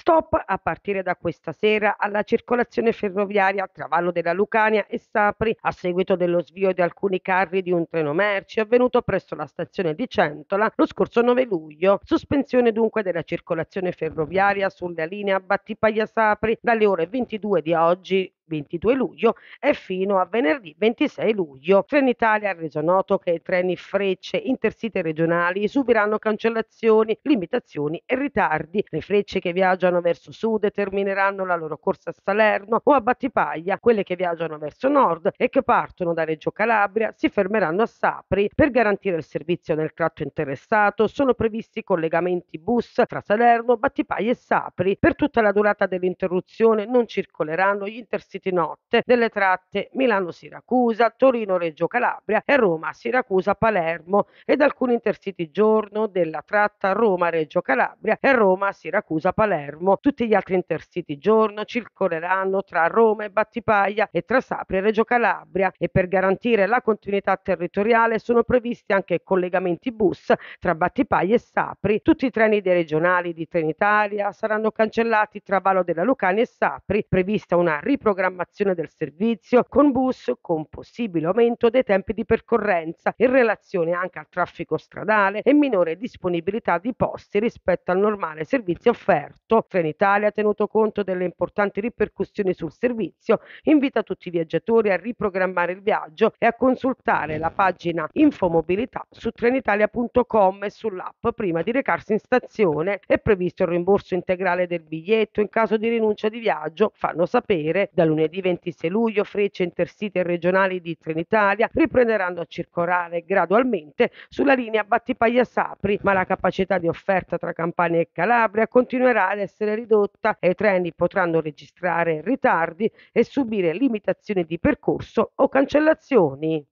Stop a partire da questa sera alla circolazione ferroviaria tra Vallo della Lucania e Sapri a seguito dello svio di alcuni carri di un treno merci avvenuto presso la stazione di Centola lo scorso 9 luglio. Sospensione dunque della circolazione ferroviaria sulla linea Battipaglia-Sapri dalle ore 22 di oggi 22 luglio e fino a venerdì 26 luglio. Trenitalia ha reso noto che i treni frecce intercity regionali subiranno cancellazioni, limitazioni e ritardi. Le frecce che viaggiano verso sud termineranno la loro corsa a Salerno o a Battipaglia, quelle che viaggiano verso nord e che partono da Reggio Calabria si fermeranno a Sapri. Per garantire il servizio nel tratto interessato sono previsti collegamenti bus tra Salerno, Battipaglia e Sapri. Per tutta la durata dell'interruzione non circoleranno gli intercity City Notte delle tratte Milano-Siracusa, Torino-Reggio Calabria e Roma-Siracusa-Palermo ed alcuni intercity giorno della tratta Roma-Reggio Calabria e Roma-Siracusa-Palermo. Tutti gli altri intercity giorno circoleranno tra Roma e Battipaglia e tra Sapri e Reggio Calabria e per garantire la continuità territoriale sono previsti anche collegamenti bus tra Battipaglia e Sapri. Tutti i treni dei regionali di Trenitalia saranno cancellati tra Vallo della Lucania e Sapri, prevista una riprogrammazione programmazione del servizio con bus con possibile aumento dei tempi di percorrenza in relazione anche al traffico stradale e minore disponibilità di posti rispetto al normale servizio offerto. Trenitalia, tenuto conto delle importanti ripercussioni sul servizio, invita tutti i viaggiatori a riprogrammare il viaggio e a consultare la pagina Infomobilità su trenitalia.com e sull'app prima di recarsi in stazione. È previsto il rimborso integrale del biglietto in caso di rinuncia di viaggio, fanno sapere da lunedì 26 luglio frecce intercity regionali di Trenitalia riprenderanno a circolare gradualmente sulla linea Battipaglia-Sapri, ma la capacità di offerta tra Campania e Calabria continuerà ad essere ridotta e i treni potranno registrare ritardi e subire limitazioni di percorso o cancellazioni.